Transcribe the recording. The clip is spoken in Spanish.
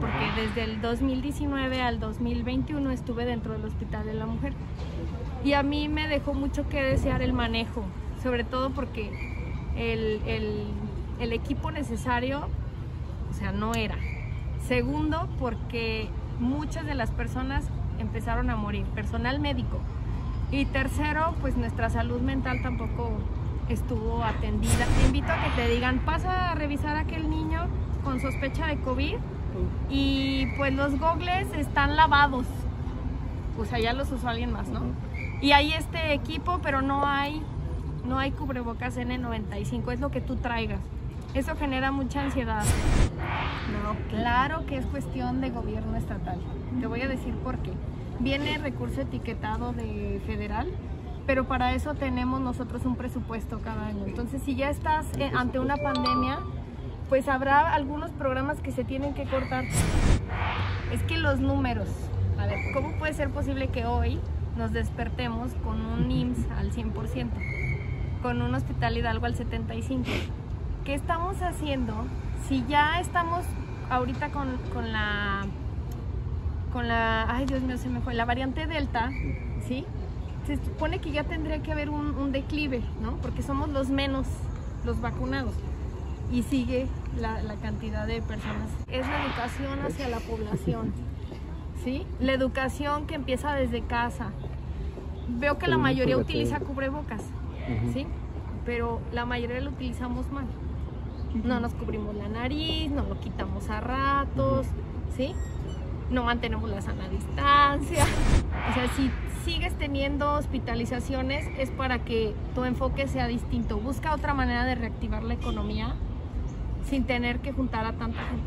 porque desde el 2019 al 2021 estuve dentro del Hospital de la Mujer. Y a mí me dejó mucho que desear el manejo, sobre todo porque el, el, el equipo necesario, o sea, no era. Segundo, porque muchas de las personas empezaron a morir, personal médico. Y tercero, pues nuestra salud mental tampoco estuvo atendida. Te invito a que te digan, pasa a revisar a aquel niño con sospecha de COVID y pues los gogles están lavados. O sea, ya los usó alguien más, ¿no? Y hay este equipo, pero no hay, no hay cubrebocas N95, es lo que tú traigas. Eso genera mucha ansiedad. No, claro que es cuestión de gobierno estatal. Te voy a decir por qué. Viene recurso etiquetado de federal, pero para eso tenemos nosotros un presupuesto cada año. Entonces, si ya estás eh, ante una pandemia, pues habrá algunos programas que se tienen que cortar. Es que los números, a ver, ¿cómo puede ser posible que hoy nos despertemos con un IMSS al 100%, con un Hospital Hidalgo al 75%? ¿Qué estamos haciendo si ya estamos ahorita con, con la con la, ay Dios mío, se me fue, la variante Delta, ¿sí? Se supone que ya tendría que haber un, un declive, ¿no? Porque somos los menos, los vacunados. Y sigue la, la, cantidad de personas. Es la educación hacia la población, ¿sí? La educación que empieza desde casa. Veo que la mayoría utiliza cubrebocas, ¿sí? Pero la mayoría lo utilizamos mal. No nos cubrimos la nariz, no lo quitamos a ratos, ¿sí? no mantenemos la sana distancia. O sea, si sigues teniendo hospitalizaciones es para que tu enfoque sea distinto. Busca otra manera de reactivar la economía sin tener que juntar a tanta gente.